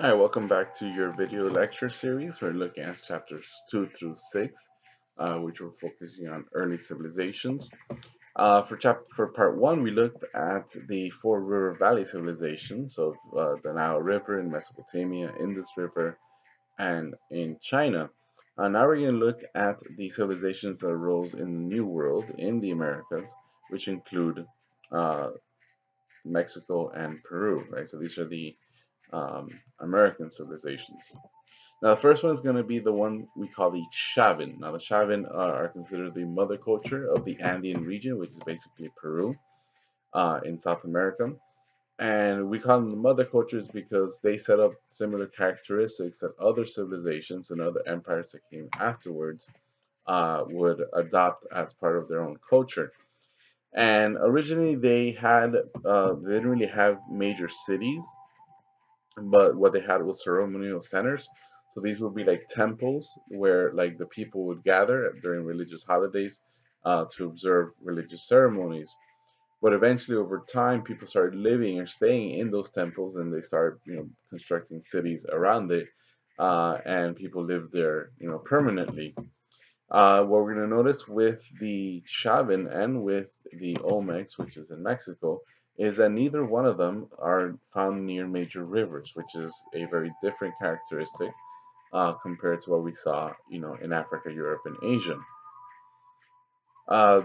Hi, welcome back to your video lecture series. We're looking at chapters 2 through 6, uh, which we're focusing on early civilizations. Uh, for chapter for part 1, we looked at the four river valley civilizations of uh, the Nile River in Mesopotamia, Indus River, and in China. Uh, now we're going to look at the civilizations that arose in the New World in the Americas, which include uh, Mexico and Peru. Right, so these are the um, American civilizations. Now, the first one is going to be the one we call the Chavín. Now, the Chavín are, are considered the mother culture of the Andean region, which is basically Peru uh, in South America. And we call them the mother cultures because they set up similar characteristics that other civilizations and other empires that came afterwards uh, would adopt as part of their own culture. And originally, they had uh, they didn't really have major cities but what they had was ceremonial centers. So these would be like temples where like the people would gather during religious holidays uh, to observe religious ceremonies. But eventually, over time, people started living or staying in those temples, and they started, you know, constructing cities around it, uh, and people lived there, you know, permanently. Uh, what we're going to notice with the Chavín and with the Olmecs, which is in Mexico, is that neither one of them are found near major rivers, which is a very different characteristic uh, compared to what we saw, you know, in Africa, Europe, and Asia. Uh,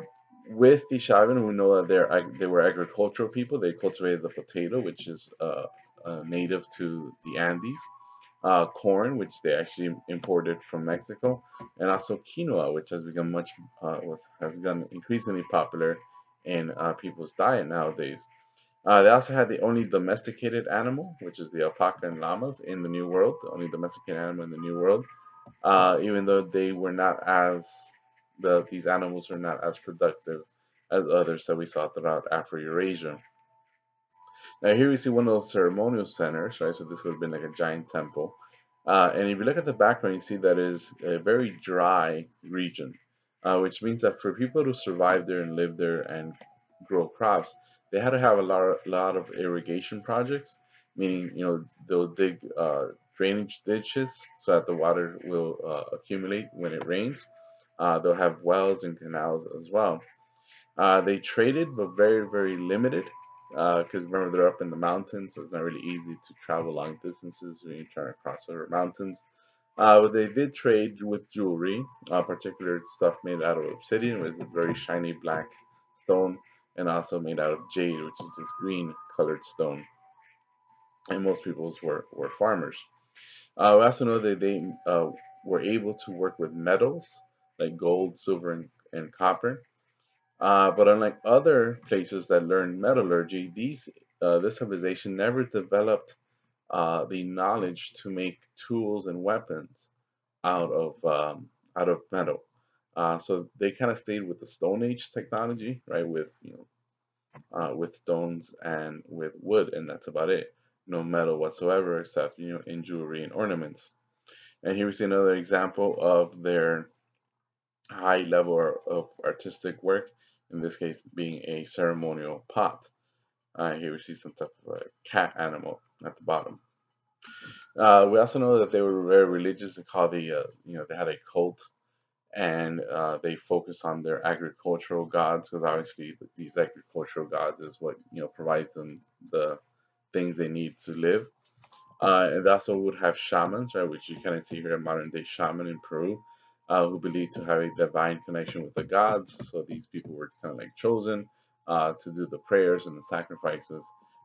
with the Chavín, we know that they're they were agricultural people. They cultivated the potato, which is uh, uh native to the Andes. Uh, corn, which they actually imported from Mexico, and also quinoa, which has become much uh, was has become increasingly popular in people's diet nowadays. Uh, they also had the only domesticated animal, which is the alpaca and llamas in the New World, the only domesticated animal in the New World, uh, even though they were not as, the, these animals are not as productive as others that we saw throughout Afro-Eurasia. Now here we see one of those ceremonial centers, right? So this would have been like a giant temple. Uh, and if you look at the background, you see that is a very dry region, uh, which means that for people to survive there and live there and grow crops, they had to have a lot of, lot of irrigation projects, meaning you know they'll dig uh, drainage ditches so that the water will uh, accumulate when it rains. Uh, they'll have wells and canals as well. Uh, they traded, but very very limited, because uh, remember they're up in the mountains, so it's not really easy to travel long distances when you're trying to cross over mountains. Uh, but they did trade with jewelry, particular stuff made out of obsidian, with a very shiny black stone and also made out of jade, which is this green colored stone. And most people's were, were farmers. Uh, we also know that they uh, were able to work with metals like gold, silver, and, and copper. Uh, but unlike other places that learned metallurgy, these uh, this civilization never developed uh, the knowledge to make tools and weapons out of um, out of metal. Uh, so they kind of stayed with the Stone Age technology, right? With you know, uh, with stones and with wood, and that's about it. No metal whatsoever, except you know in jewelry and ornaments. And here we see another example of their high level of artistic work. In this case, being a ceremonial pot. Uh, here we see some type of a cat animal at the bottom. Uh, we also know that they were very religious. They call the uh, you know they had a cult and uh, they focus on their agricultural gods because obviously these agricultural gods is what you know provides them the things they need to live. Uh, and also would have shamans, right, which you kind of see here, a modern day shaman in Peru, uh, who believe to have a divine connection with the gods. So these people were kind of like chosen uh, to do the prayers and the sacrifices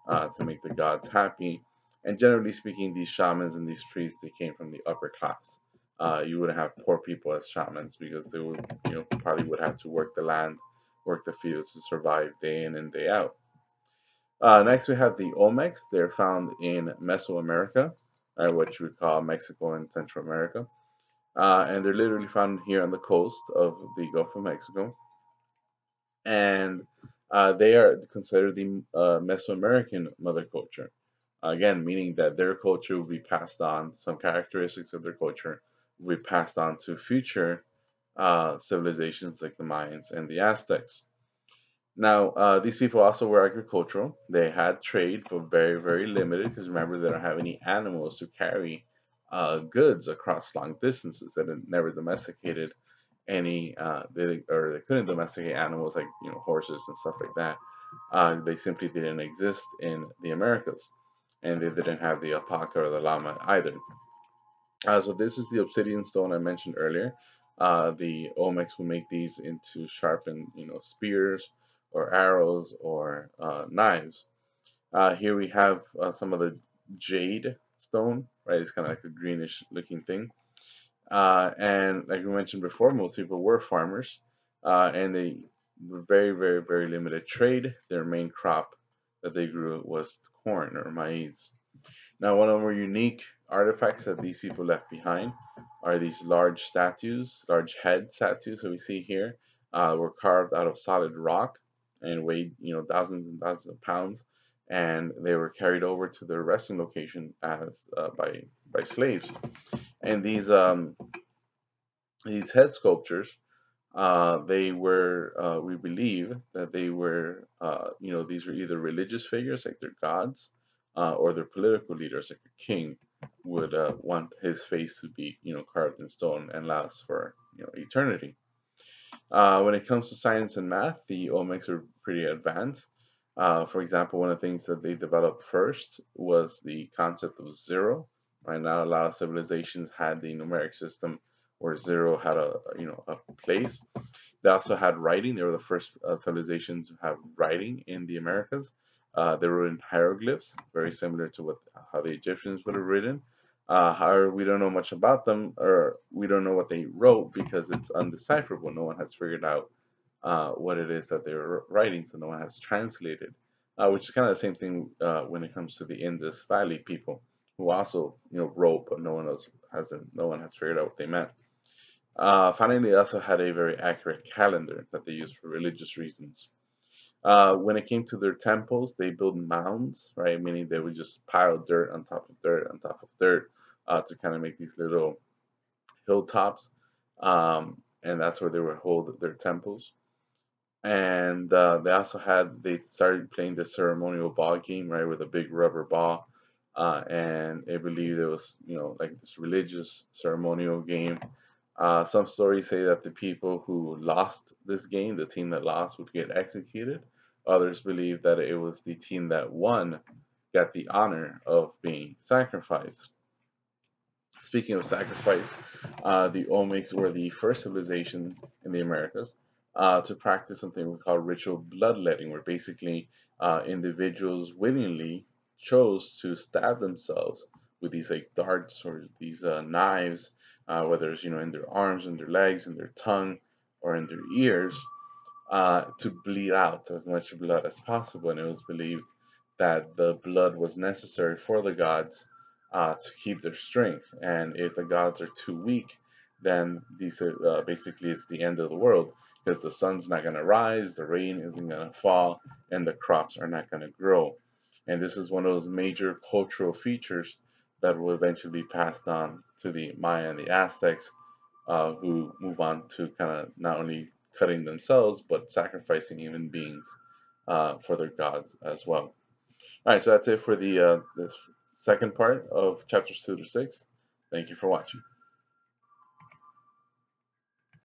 uh, to make the gods happy. And generally speaking, these shamans and these priests they came from the upper class uh, you wouldn't have poor people as shamans because they would, you know, probably would have to work the land, work the fields to survive day in and day out. Uh, next, we have the Olmecs. They're found in Mesoamerica, uh, you would call Mexico and Central America. Uh, and they're literally found here on the coast of the Gulf of Mexico. And uh, they are considered the uh, Mesoamerican mother culture. Again, meaning that their culture will be passed on, some characteristics of their culture we passed on to future uh, civilizations like the Mayans and the Aztecs. Now, uh, these people also were agricultural. They had trade, but very, very limited because remember, they don't have any animals to carry uh, goods across long distances. They never domesticated any, uh, they, or they couldn't domesticate animals like you know horses and stuff like that. Uh, they simply didn't exist in the Americas, and they didn't have the alpaca or the llama either. Uh, so this is the obsidian stone I mentioned earlier. Uh, the Olmecs will make these into sharpened, you know, spears or arrows or uh, knives. Uh, here we have uh, some of the jade stone, right? It's kind of like a greenish looking thing. Uh, and like we mentioned before, most people were farmers, and they were very, very, very limited trade. Their main crop that they grew was corn or maize. Now, one of more unique artifacts that these people left behind are these large statues, large head statues that we see here, uh, were carved out of solid rock and weighed, you know, thousands and thousands of pounds, and they were carried over to their resting location as uh, by by slaves. And these um, these head sculptures, uh, they were, uh, we believe that they were, uh, you know, these were either religious figures like their gods, uh, or their political leaders like a king would uh, want his face to be, you know, carved in stone and last for, you know, eternity. Uh, when it comes to science and math, the Olmecs are pretty advanced. Uh, for example, one of the things that they developed first was the concept of zero. Right now, a lot of civilizations had the numeric system where zero had a you know a place. They also had writing. They were the first uh, civilization to have writing in the Americas. Uh, they wrote in hieroglyphs, very similar to what how the Egyptians would have written. Uh, however, we don't know much about them, or we don't know what they wrote because it's undecipherable. No one has figured out uh, what it is that they were writing, so no one has translated. Uh, which is kind of the same thing uh, when it comes to the Indus Valley people, who also, you know, wrote, but no one else hasn't, no one has figured out what they meant. Uh, finally, they also had a very accurate calendar that they used for religious reasons. Uh, when it came to their temples, they built mounds, right? Meaning they would just pile dirt on top of dirt on top of dirt uh, to kind of make these little hilltops. Um, and that's where they would hold their temples. And uh, they also had, they started playing the ceremonial ball game, right, with a big rubber ball. Uh, and they believed it was, you know, like this religious ceremonial game. Uh, some stories say that the people who lost this game, the team that lost, would get executed. Others believe that it was the team that won got the honor of being sacrificed. Speaking of sacrifice, uh, the Olmecs were the first civilization in the Americas uh, to practice something we call ritual bloodletting, where basically uh, individuals willingly chose to stab themselves with these like darts or these uh, knives, uh, whether it's you know in their arms, in their legs, in their tongue, or in their ears, uh, to bleed out as much blood as possible. And it was believed that the blood was necessary for the gods uh, to keep their strength. And if the gods are too weak, then these uh, basically it's the end of the world because the sun's not going to rise, the rain isn't going to fall, and the crops are not going to grow. And this is one of those major cultural features that will eventually be passed on to the Maya and the Aztecs, uh, who move on to kind of not only cutting themselves, but sacrificing human beings uh, for their gods as well. All right, so that's it for the uh, this second part of chapters two to six. Thank you for watching.